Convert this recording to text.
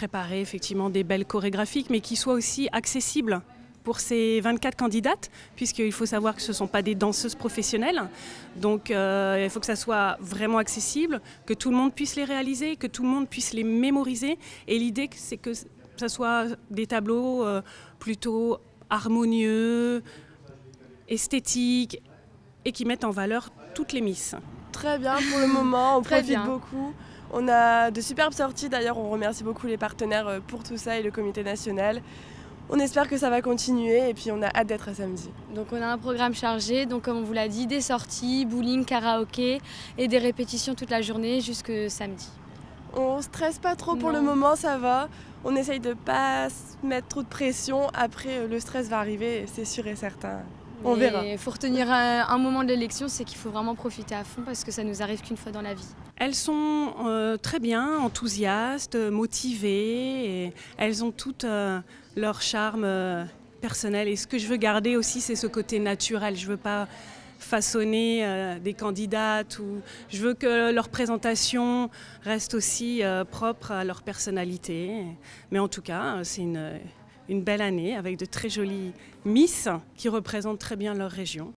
préparer effectivement des belles chorégraphiques, mais qui soient aussi accessibles pour ces 24 candidates, puisqu'il faut savoir que ce ne sont pas des danseuses professionnelles. Donc euh, il faut que ça soit vraiment accessible, que tout le monde puisse les réaliser, que tout le monde puisse les mémoriser. Et l'idée, c'est que ce soit des tableaux euh, plutôt harmonieux, esthétiques, et qui mettent en valeur toutes les misses. Très bien pour le moment, on profite beaucoup. On a de superbes sorties, d'ailleurs on remercie beaucoup les partenaires euh, pour tout ça et le comité national. On espère que ça va continuer et puis on a hâte d'être à samedi. Donc on a un programme chargé, donc comme on vous l'a dit, des sorties, bowling, karaoké et des répétitions toute la journée jusque samedi. On stresse pas trop pour le moment, ça va. On essaye de pas mettre trop de pression. Après, euh, le stress va arriver, c'est sûr et certain. On verra. Il faut retenir un moment de l'élection, c'est qu'il faut vraiment profiter à fond parce que ça nous arrive qu'une fois dans la vie. Elles sont euh, très bien, enthousiastes, motivées. Et elles ont toutes euh, leur charme euh, personnel. Et ce que je veux garder aussi, c'est ce côté naturel. Je veux pas façonner des candidates ou je veux que leur présentation reste aussi propre à leur personnalité. Mais en tout cas, c'est une une belle année avec de très jolies Miss qui représentent très bien leur région.